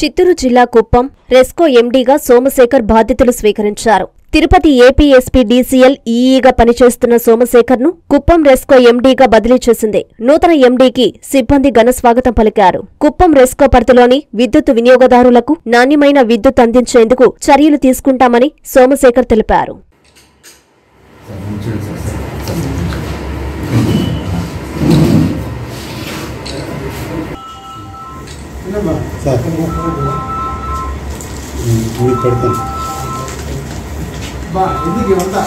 చిత్తూరు జిల్లా కుప్పం రెస్కో ఎండీగా సోమశేఖర్ బాధ్యతలు స్వీకరించారు. తిరుపతి ఏపీఎస్పీ డీసీఎల్ ఈఈగా పనిచేస్తున్న సోమశేఖర్ను కుప్పం రెస్కో ఎండీగా బదిలీ చేసింది. నూతన ఎండీకి సిబ్బంది ఘన స్వాగతం పలికారు. కుప్పం రెస్కో పరిధిలోని విద్యుత్ వినియోగదారులకు నాణ్యమైన విద్యుత్ అందించేందుకు చర్యలు తీసుకుంటామని సోమశేఖర్ తెలిపారు. సార్ మీకు పెడతాను బా ఎందుకు ఇవంతా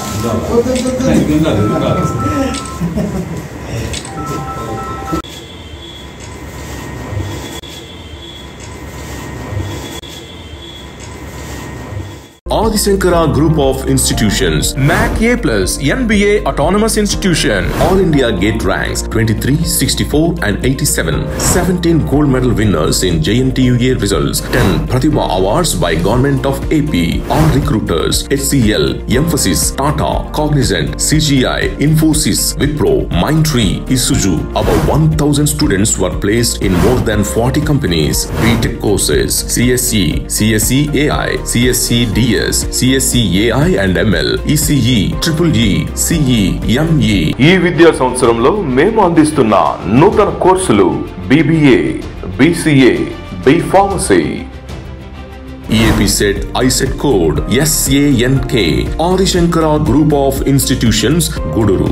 Adisankara Group of Institutions, MAC A NBA Autonomous Institution, All India Gate Ranks 23, 64, and 87, 17 gold medal winners in JNTUA results, 10 Pratibha Awards by Government of AP, All Recruiters, HCL, Emphasis, Tata, Cognizant, CGI, Infosys, Wipro, Mindtree, Isuzu. About 1,000 students were placed in more than 40 companies. BTech courses, CSE, CSE AI, CSE DS, engineers CSE AI and ML ECE triple E ఈ విద్యా సంవత్సరంలో మేము అందిస్తున్న నూతన కోర్సులు BBA BCA B pharmacy EAPCET ICET code SANK Adi Shankara group of institutions Guduru